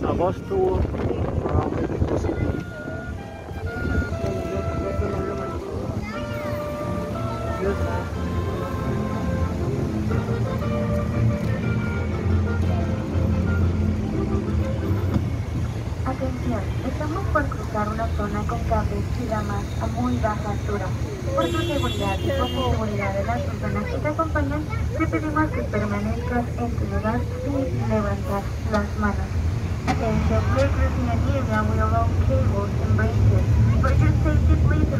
like a bus tour around Mexico City. Atención, estamos por cruzar una zona con cables y ramas a muy baja altura. Por tu seguridad y por seguridad de las personas que te acompañan, te pedimos que permanezcas en tu lugar sin levantar las manos. seconds of weightlessness using wheeled cables and braces. Emergency safety please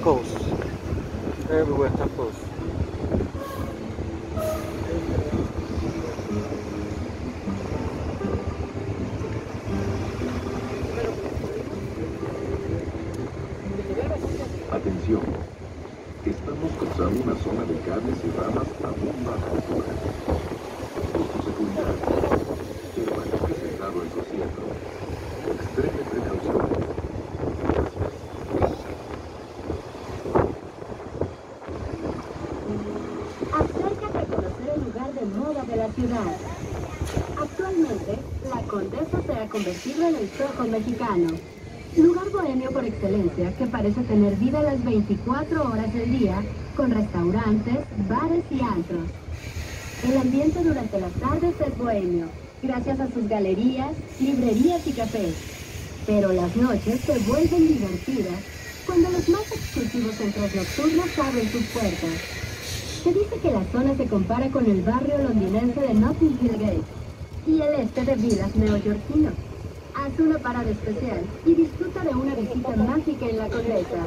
Tacos. Everywhere tacos. Atención, estamos cruzando una zona de cables y ramas a muy baja altura. Por su seguridad, permanezca sentado en su asiento. Extreme precauciones. Acércate a conocer el lugar moda de la ciudad. Actualmente, la Condesa se ha convertido en el Soho mexicano. Lugar bohemio por excelencia que parece tener vida las 24 horas del día, con restaurantes, bares y antros. El ambiente durante las tardes es bohemio, gracias a sus galerías, librerías y cafés. Pero las noches se vuelven divertidas cuando los más exclusivos centros nocturnos abren sus puertas. Se dice que la zona se compara con el barrio londinense de Notting Hill Gate y el este de Vilas neoyorquino. Haz una parada especial y disfruta de una visita mágica en la Condesa.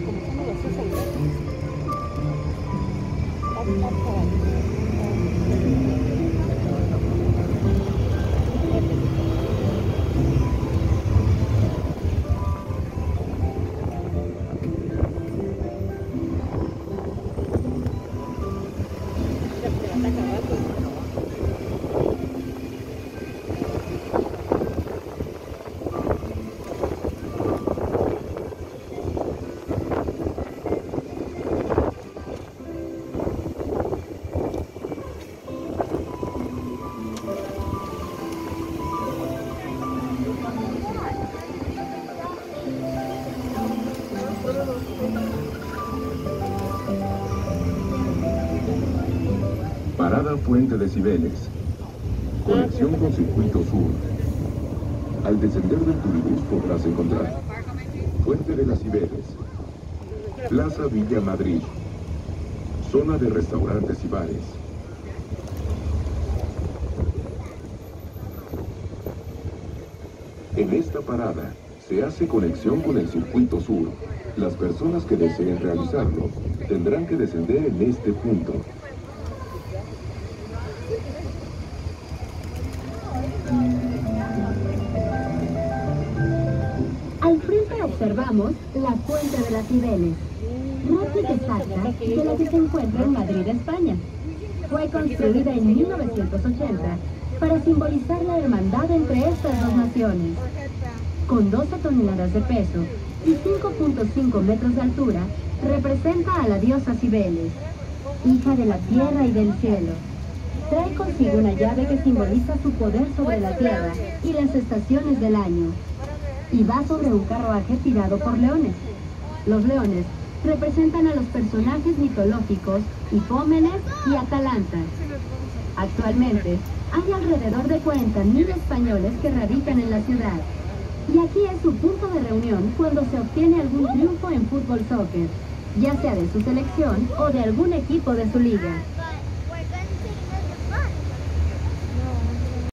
조금 손으로 쓰셨네. 따뜻하고. Parada Fuente de Cibeles. Conexión con Circuito Sur. Al descender del turibús podrás encontrar Fuente de las Cibeles. Plaza Villa Madrid. Zona de restaurantes y bares. En esta parada se hace conexión con el circuito sur. Las personas que deseen realizarlo tendrán que descender en este punto. Observamos la Fuente de las Cibeles, réplica exacta de la que se encuentra en Madrid, España. Fue construida en 1980 para simbolizar la hermandad entre estas dos naciones. Con 12 toneladas de peso y 5.5 metros de altura, representa a la diosa Cibeles, hija de la tierra y del cielo. Trae consigo una llave que simboliza su poder sobre la tierra y las estaciones del año. Y va sobre un carruaje tirado por leones. Los leones representan a los personajes mitológicos Hipómenes y Atalanta. Actualmente, hay alrededor de 40.000 españoles que radican en la ciudad. Y aquí es su punto de reunión cuando se obtiene algún triunfo en fútbol soccer, ya sea de su selección o de algún equipo de su liga.